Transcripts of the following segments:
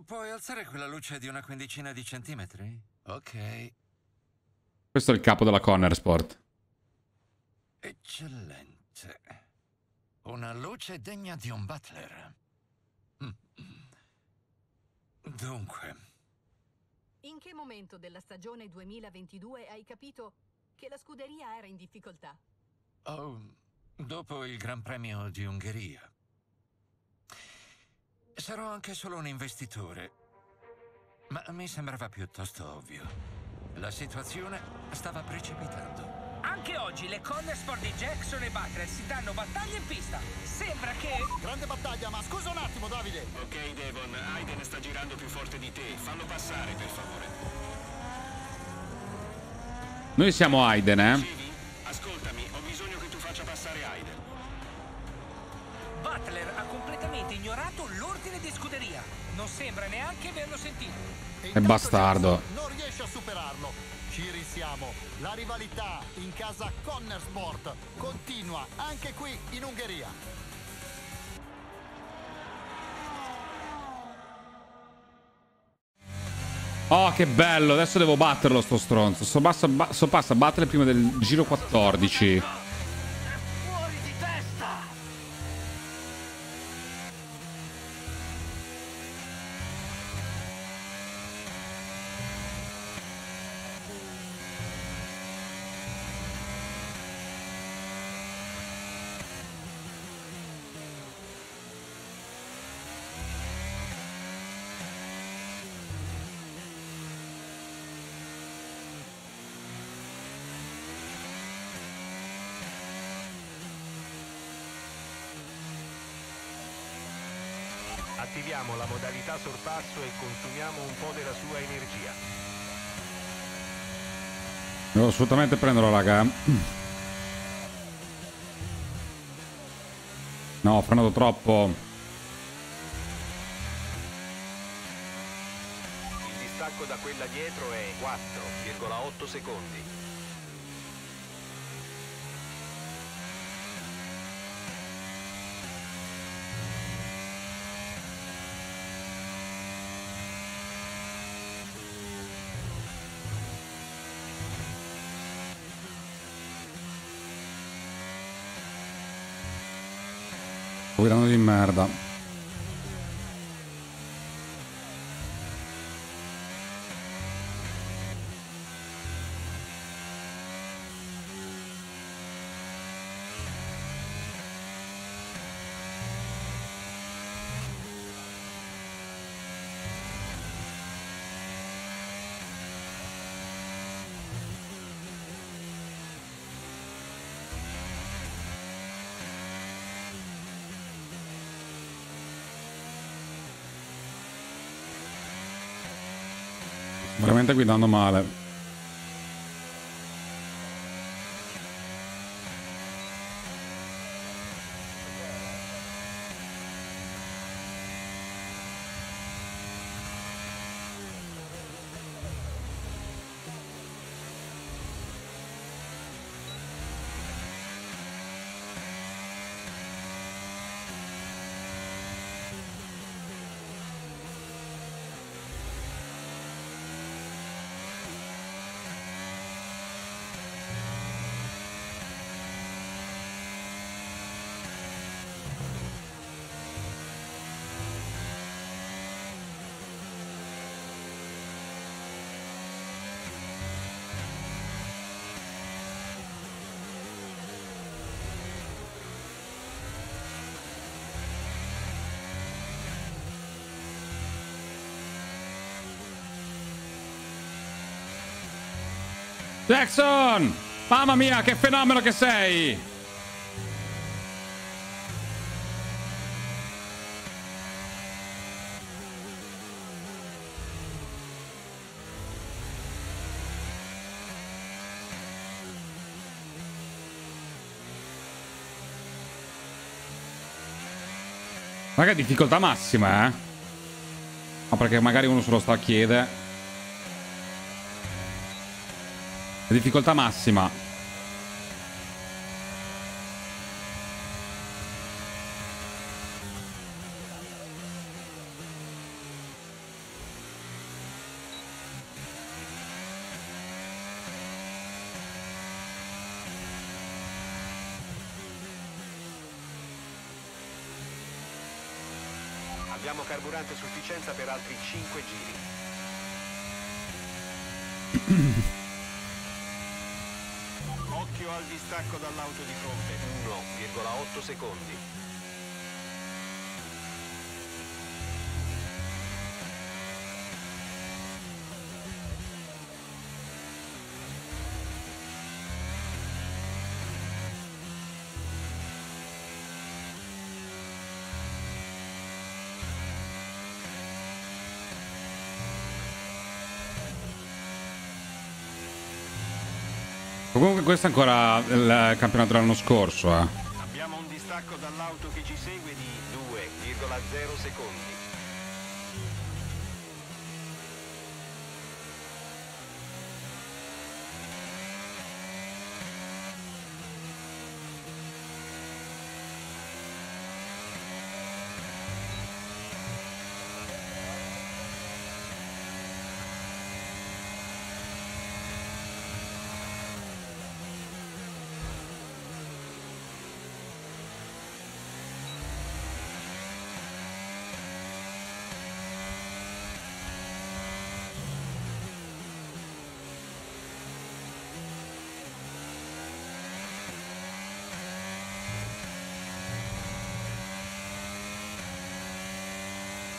puoi alzare quella luce di una quindicina di centimetri? Ok. Questo è il capo della Conner Sport. Eccellente. Una luce degna di un butler. Mm. Dunque, In che momento della stagione 2022 hai capito che la scuderia era in difficoltà? oh, dopo il Gran Premio di Ungheria. Sarò anche solo un investitore, ma mi sembrava piuttosto ovvio. La situazione stava precipitando. Anche oggi le Connersport di Jackson e Butler si danno battaglia in pista. Sembra che... Grande battaglia, ma scusa un attimo, Davide. Ok, Devon, Aiden sta girando più forte di te. Fallo passare, per favore. Noi siamo Aiden, eh. Ascoltami, ho bisogno che tu faccia passare Aiden. Butler ha completamente ignorato l'ordine di scuderia. Non sembra neanche averlo sentito. E È bastardo. Non riesce a superarlo. Ci risiamo. La rivalità in casa Conner Sport continua anche qui in Ungheria. Oh, che bello. Adesso devo batterlo, sto stronzo. So, basta, ba- so passa a battere prima del giro 14. Attiviamo la modalità sorpasso e consumiamo un po' della sua energia. Devo assolutamente prenderlo, raga. No, ho frenato troppo. Il distacco da quella dietro è 4,8 secondi. Sto guidando di merda. Veramente guidando male. Jackson! Mamma mia, che fenomeno che sei! Raga, difficoltà massima, eh? Ma perché magari uno se lo sta a chiedere. La difficoltà massima. Abbiamo carburante a sufficienza per altri 5 giri. Al distacco dall'auto di fronte. 1,8 secondi. Comunque questo è ancora il campionato dell'anno scorso, eh. Abbiamo un distacco dall'auto che ci segue di 2,0 secondi.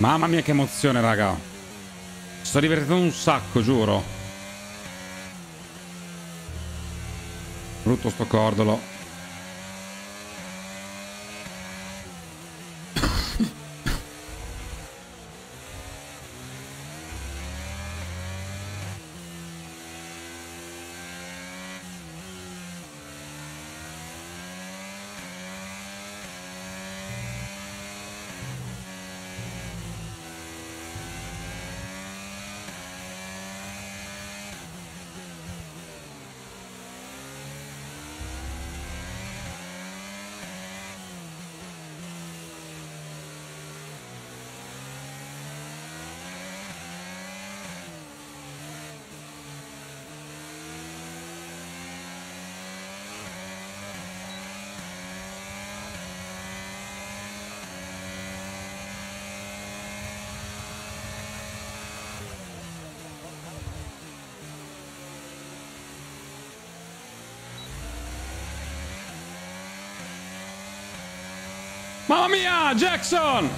Mamma mia che emozione, raga. Sto divertendo un sacco, giuro. Brutto sto cordolo. Mamma mia, Jackson!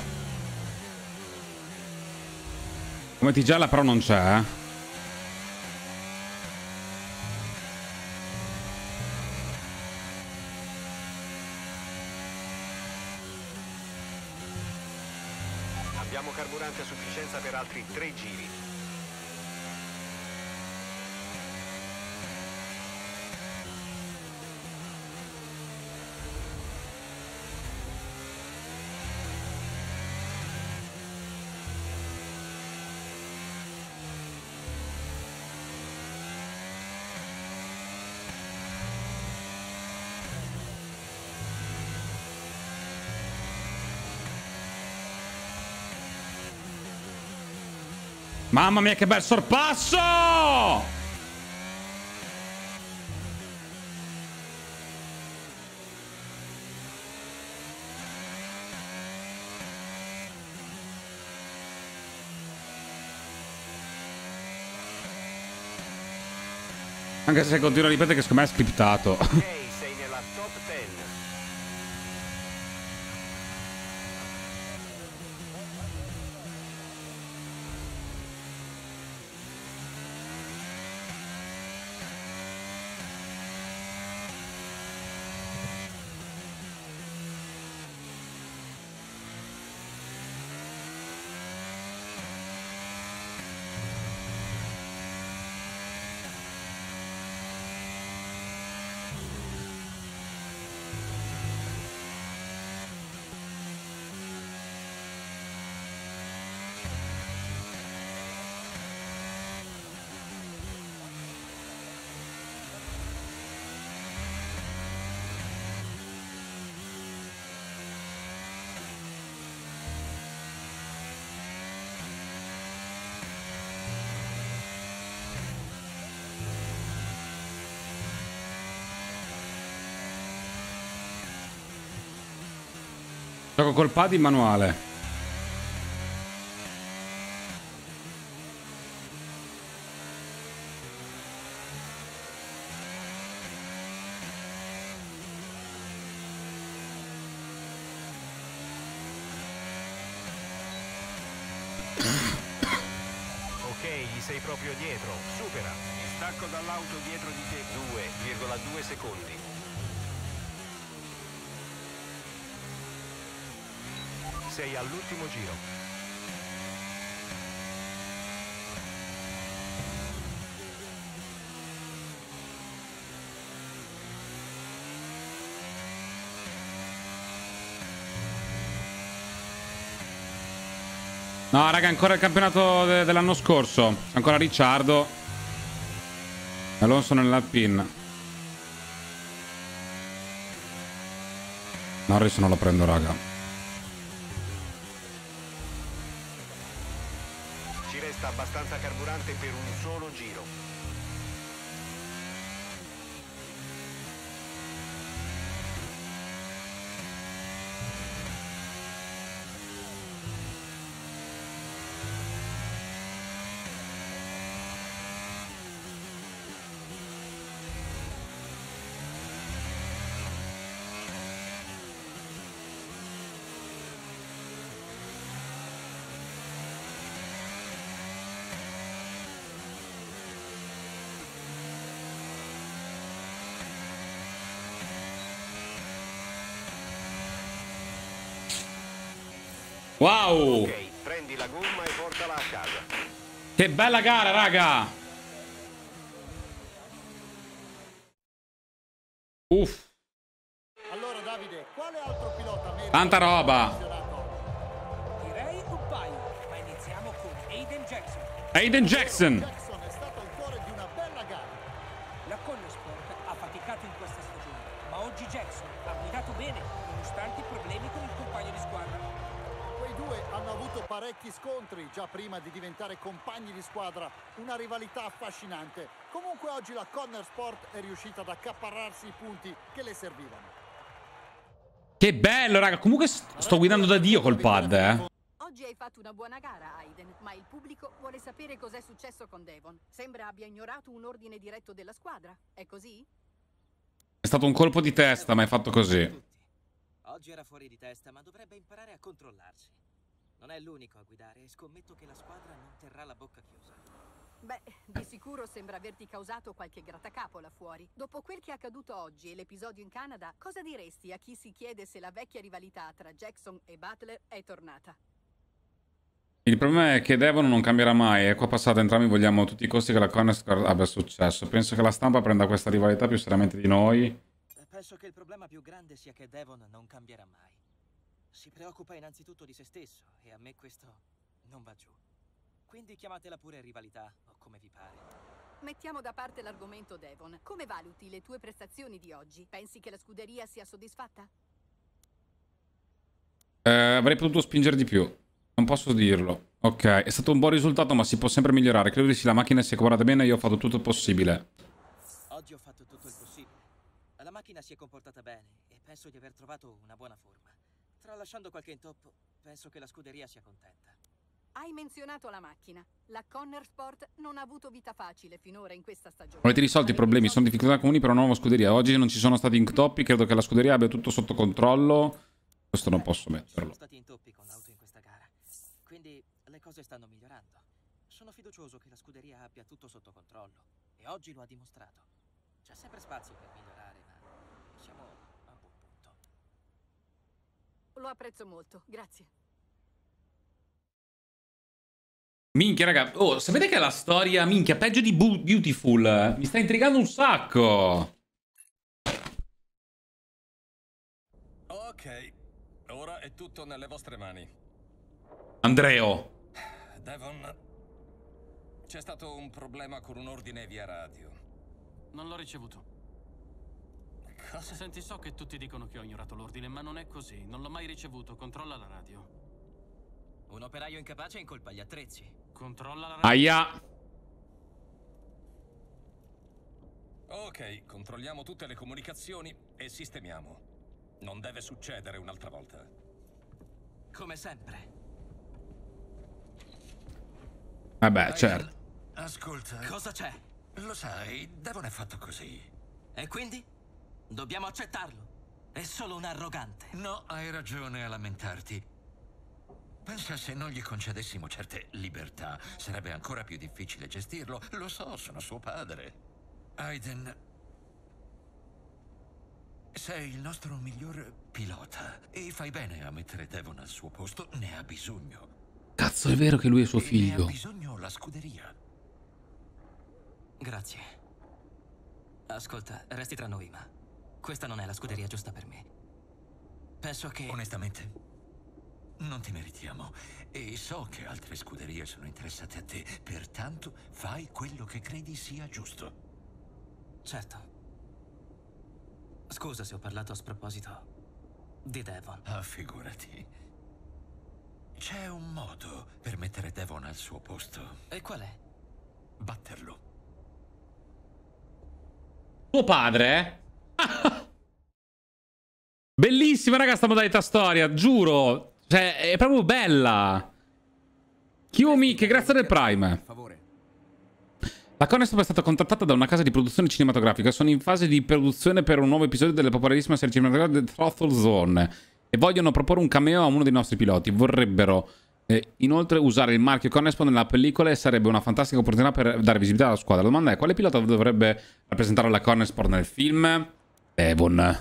Come tigella però non c'è, eh. Abbiamo carburante a sufficienza per altri 3 giri. Mamma mia che bel sorpasso! Anche se continuo a ripetere che secondo me è scriptato. gioco col pad in manuale. sei proprio dietro. Supera. Distacco dall'auto dietro di te. 2,2 secondi. Sei all'ultimo giro. No, raga, ancora il campionato de- dell'anno scorso. Ancora Ricciardo. Alonso nell'Alpin. Norris non lo prendo, raga. Abbastanza carburante per un solo giro. Wow! Ok, prendi la gomma e portala a casa. Che bella gara, raga! Uff, Allora Davide, quale altro pilota merita tanta roba. Direi un paio, ma iniziamo con Aiden Jackson. Aiden Jackson. Parecchi scontri già prima di diventare compagni di squadra, una rivalità affascinante. Comunque oggi la Conner Sport è riuscita ad accaparrarsi i punti che le servivano. Che bello, raga. Comunque st- sto guidando da Dio col pad, eh. Oggi hai fatto una buona gara, Aiden, ma il pubblico vuole sapere cos'è successo con Devon. Sembra abbia ignorato un ordine diretto della squadra. È così? È stato un colpo di testa, ma è fatto così. Oggi era fuori di testa, ma dovrebbe imparare a controllarsi. Non è l'unico a guidare e scommetto che la squadra non terrà la bocca chiusa. Beh, di sicuro sembra averti causato qualche grattacapo là fuori. Dopo quel che è accaduto oggi e l'episodio in Canada, cosa diresti a chi si chiede se la vecchia rivalità tra Jackson e Butler è tornata? Il problema è che Devon non cambierà mai e qua passate entrambi vogliamo a tutti i costi che la Connescar abbia successo. Penso che la stampa prenda questa rivalità più seriamente di noi. Penso che il problema più grande sia che Devon non cambierà mai. Si preoccupa innanzitutto di se stesso e a me questo non va giù. Quindi chiamatela pure rivalità o come vi pare. Mettiamo da parte l'argomento Devon. Come valuti le tue prestazioni di oggi? Pensi che la scuderia sia soddisfatta? Eh, avrei potuto spingere di più. Non posso dirlo. Ok, è stato un buon risultato, ma si può sempre migliorare. Credo che se la macchina si è curata bene e io ho fatto tutto il possibile. Oggi ho fatto tutto il possibile. La macchina si è comportata bene e penso di aver trovato una buona forma. Tralasciando qualche intoppo, penso che la scuderia sia contenta. Hai menzionato la macchina. La Conner Sport non ha avuto vita facile finora in questa stagione. Avete risolto i problemi, sono difficoltà comuni per una nuova scuderia. Oggi non ci sono stati intoppi, credo che la scuderia abbia tutto sotto controllo. Questo non posso Sono metterlo. stati intoppi con l'auto in questa gara, quindi le cose stanno migliorando. Sono fiducioso che la scuderia abbia tutto sotto controllo e oggi lo ha dimostrato. C'è sempre spazio per migliorare, ma siamo a un buon punto. Lo apprezzo molto, grazie. Minchia, raga. Oh, sapete che è la storia, minchia, peggio di Beautiful? Mi sta intrigando un sacco. Ok, ora è tutto nelle vostre mani. Andreo. Devon, c'è stato un problema con un ordine via radio. Non l'ho ricevuto. Cosa? Senti, so che tutti dicono che ho ignorato l'ordine, ma non è così. Non l'ho mai ricevuto. Controlla la radio. Un operaio incapace incolpa gli attrezzi. Controlla la radio. Aia. Ok, controlliamo tutte le comunicazioni e sistemiamo. Non deve succedere un'altra volta. Come sempre. Vabbè, certo. Ascolta, Cosa c'è? lo sai, Devon è fatto così. E quindi? Dobbiamo accettarlo. È solo un arrogante. No, hai ragione a lamentarti. Pensa se non gli concedessimo certe libertà, sarebbe ancora più difficile gestirlo. Lo so, sono suo padre. Aiden. Sei il nostro miglior pilota e fai bene a mettere Devon al suo posto, ne ha bisogno. Cazzo, è vero che lui è suo E Ne figlio. ha bisogno la scuderia. Grazie. Ascolta, resti tra noi, ma questa non è la scuderia giusta per me. Penso che... Onestamente, non ti meritiamo. E so che altre scuderie sono interessate a te, pertanto fai quello che credi sia giusto. Certo. Scusa se ho parlato a sproposito di Devon. Ah, figurati. C'è un modo per mettere Devon al suo posto. E qual è? Batterlo. Tuo padre? Bellissima, raga, sta modalità storia, giuro. Cioè, è proprio bella. Kiyomi, che grazie del Prime. La Conestop è stata contattata da una casa di produzione cinematografica. Sono in fase di produzione per un nuovo episodio della popolarissima serie cinematografica The Throttle Zone. E vogliono proporre un cameo a uno dei nostri piloti. Vorrebbero eh, inoltre usare il marchio Conespon nella pellicola e sarebbe una fantastica opportunità per dare visibilità alla squadra. La domanda è: quale pilota dovrebbe rappresentare la Conesport nel film? Devon.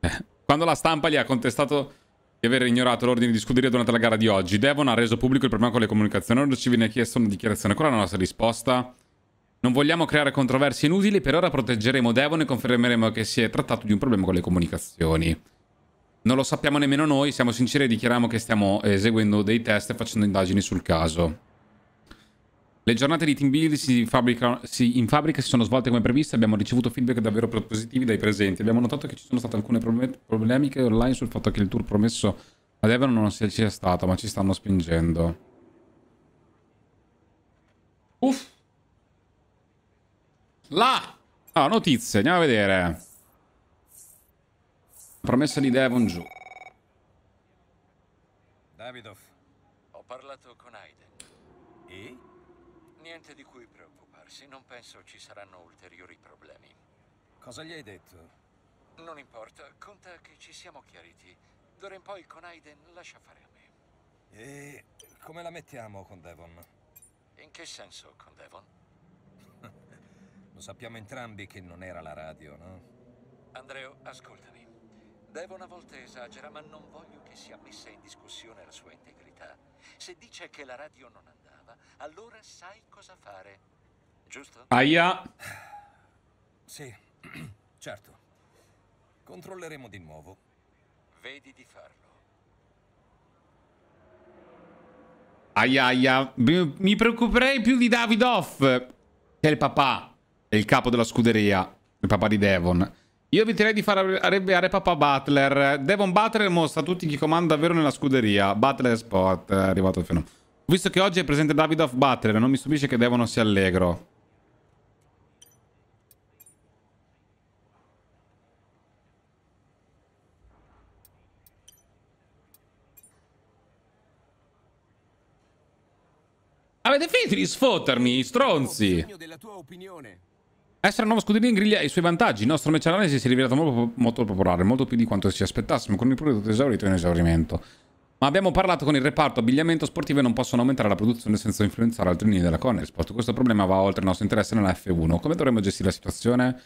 Eh, Quando la stampa gli ha contestato di aver ignorato l'ordine di scuderia durante la gara di oggi, Devon ha reso pubblico il problema con le comunicazioni. Ora ci viene chiesta una dichiarazione. Qual è la nostra risposta? Non vogliamo creare controversie inutili, per ora proteggeremo Devon e confermeremo che si è trattato di un problema con le comunicazioni. Non lo sappiamo nemmeno noi, siamo sinceri e dichiariamo che stiamo eseguendo dei test e facendo indagini sul caso. Le giornate di team building si fabbrica- si- in fabbrica si sono svolte come previsto abbiamo ricevuto feedback davvero positivi dai presenti. Abbiamo notato che ci sono state alcune problem- polemiche online sul fatto che il tour promesso a Devon non sia, sia stato, ma ci stanno spingendo. Uff. Là! Ah, notizie, andiamo a vedere. Promessa di Devon giù. Davidoff. Ho parlato con Aiden. Niente di cui preoccuparsi, non penso ci saranno ulteriori problemi. Cosa gli hai detto? Non importa, conta che ci siamo chiariti. D'ora in poi con Aiden lascia fare a me. E come la mettiamo con Devon? In che senso con Devon? Lo sappiamo entrambi che non era la radio, no? Andreo, ascoltami. Devon a volte esagera, ma non voglio che sia messa in discussione la sua integrità. Se dice che la radio non andava, allora sai cosa fare. Giusto? Aia. Sì, certo. Controlleremo di nuovo. Vedi di farlo. Aia aia. Mi preoccuperei più di Davidoff. Che è il papà. È il capo della scuderia. Il papà di Devon. Io eviterei di far arrabbiare papà Butler. Devon Butler mostra a tutti chi comanda davvero nella scuderia. Butler Spot. È arrivato il fenomeno. Ho visto che oggi è presente Davidoff Butler. Non mi stupisce che Devon sia allegro. Avete finito di sfottermi, stronzi! della tua opinione. Essere una nuova scuderia ingriglia i suoi vantaggi. Il nostro match si è rivelato molto, molto popolare, molto più di quanto ci aspettassimo, con il prodotto esaurito in esaurimento. Ma abbiamo parlato con il reparto abbigliamento sportivo e non possono aumentare la produzione senza influenzare altri linee della Conesport. Questo problema va oltre il nostro interesse nella F1. Come dovremmo gestire la situazione?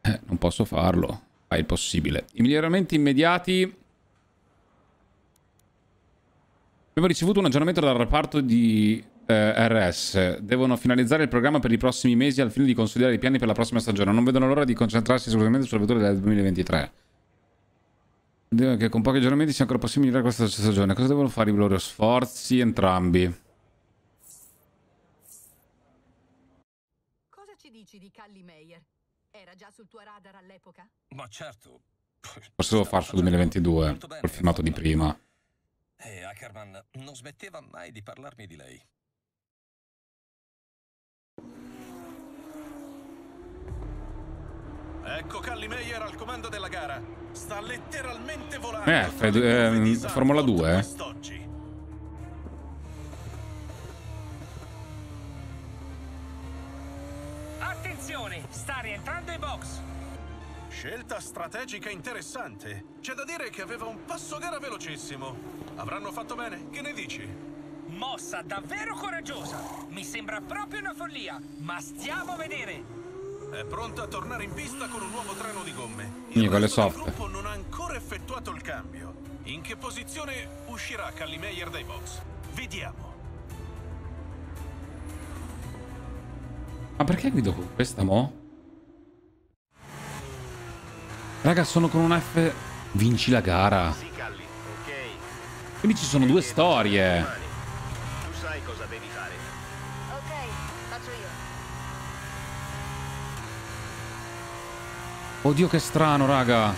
Eh, non posso farlo. Fai il possibile. I miglioramenti immediati... Abbiamo ricevuto un aggiornamento dal reparto di eh, RS. Devono finalizzare il programma per i prossimi mesi al fine di consolidare i piani per la prossima stagione. Non vedono l'ora di concentrarsi esclusivamente sulle avventure del 2023. Che con pochi aggiornamenti sia ancora possibile migliorare questa stagione. Cosa devono fare i loro sforzi entrambi? Cosa ci dici di Callie Meyer? Era già sul tuo radar all'epoca? Ma certo. Forse devo farlo sul 2022, col filmato di prima. E Ackerman non smetteva mai di parlarmi di lei. Ecco Calli Meyer al comando della gara. Sta letteralmente volando. Eh, du- ehm, Formula 2, eh? quest'oggi. Attenzione, sta rientrando in box. Scelta strategica interessante. C'è da dire che aveva un passo gara velocissimo. Avranno fatto bene? Che ne dici? Mossa davvero coraggiosa. Mi sembra proprio una follia, ma stiamo a vedere. È pronta a tornare in pista con un nuovo treno di gomme. Quindi con le resto del soft. gruppo non ha ancora effettuato il cambio. In che posizione uscirà Calli Meyer dai box? Vediamo. Ma perché guido con questa mo? Raga, sono con un F. Vinci la gara. Sì, Calli, ok. Quindi ci sono due storie. Mani. Tu sai cosa devi fare. Ok, faccio io. Oddio, che strano, raga.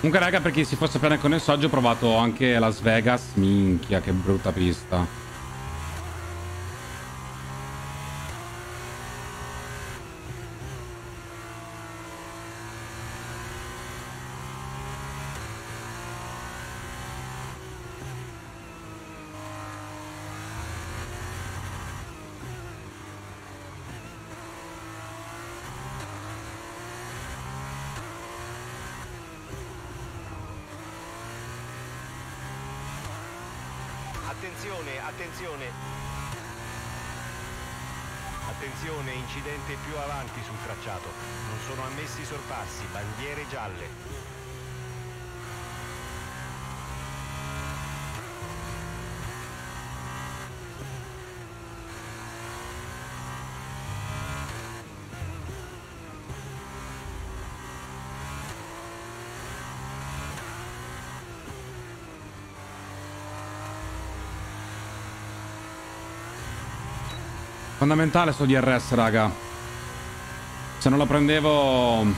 Comunque, raga, per chi si fosse appena connesso oggi ho provato anche Las Vegas. Minchia, che brutta pista. Attenzione, attenzione. Attenzione, incidente più avanti sul tracciato. Non sono ammessi sorpassi, bandiere gialle. Fondamentale sto DRS, raga. Se non lo prendevo... Non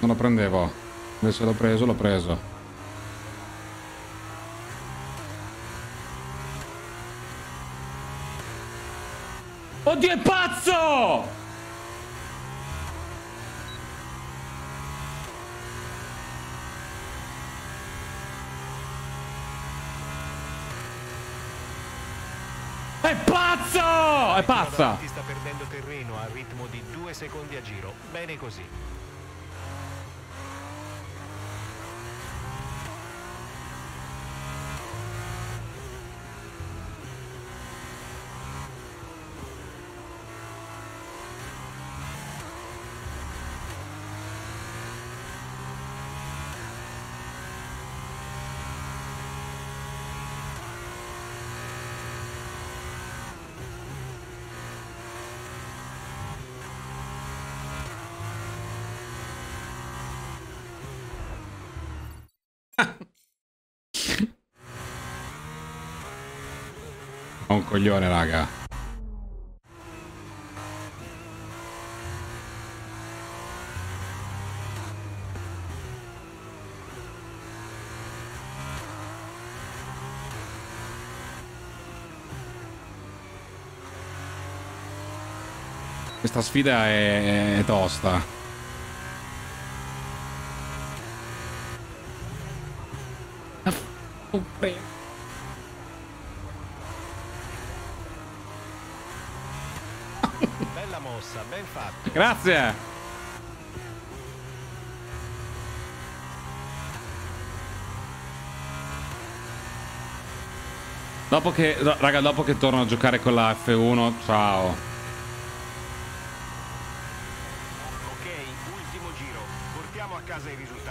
lo prendevo. Adesso l'ho preso, l'ho preso. Oddio, è pazzo! È È pazza! Sta perdendo terreno al ritmo di due secondi a giro. Bene così. Un coglione, raga. Questa sfida è, è tosta. Oh, prego. Mossa, ben fatto. Grazie. Dopo che, raga, dopo che torno a giocare con la F1, ciao. Ok, ultimo giro. Portiamo a casa il risultato.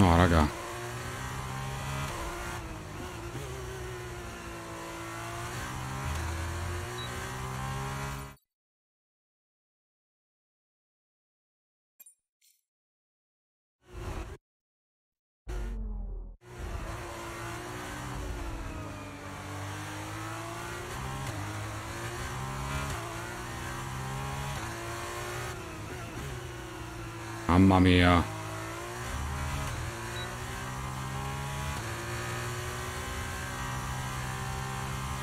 No, raga. Mamma mia.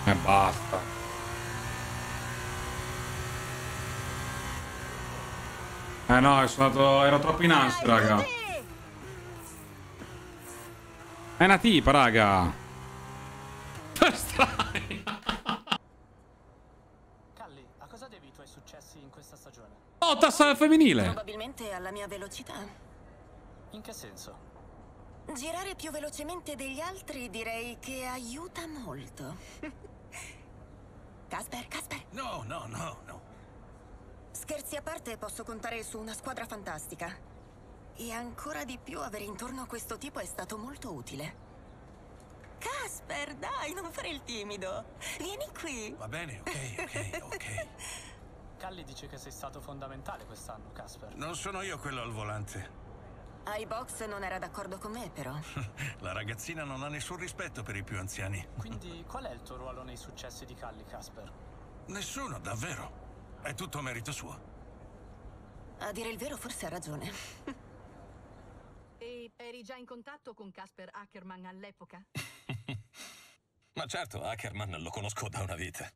E basta. Eh no, è stato... ero troppo in ansia, raga. È una tipa, raga. Calli, a cosa devi i tuoi successi in questa stagione? Oh, tassa femminile. Probabilmente alla mia velocità. In che senso? Girare più velocemente degli altri direi che aiuta molto. Casper, Casper, No, no, no, no. Scherzi a parte posso contare su una squadra fantastica. E ancora di più avere intorno a questo tipo è stato molto utile. Casper, dai, non fare il timido. Vieni qui. Va bene, ok, ok, ok. Calli dice che sei stato fondamentale quest'anno, Casper. Non sono io quello al volante. Ai box non era d'accordo con me, però. La ragazzina non ha nessun rispetto per i più anziani. Quindi qual è il tuo ruolo nei successi di Calli, Casper? Nessuno, davvero. È tutto merito suo. A dire il vero, forse ha ragione. E eri già in contatto con Casper Ackerman all'epoca? Ma certo, Ackerman lo conosco da una vita.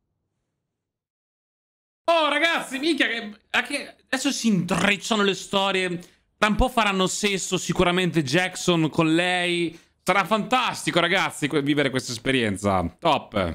Oh, ragazzi, minchia, che, che- adesso si intrecciano le storie. Tra un po' faranno sesso sicuramente Jackson con lei. Sarà fantastico, ragazzi, vivere questa esperienza. Top.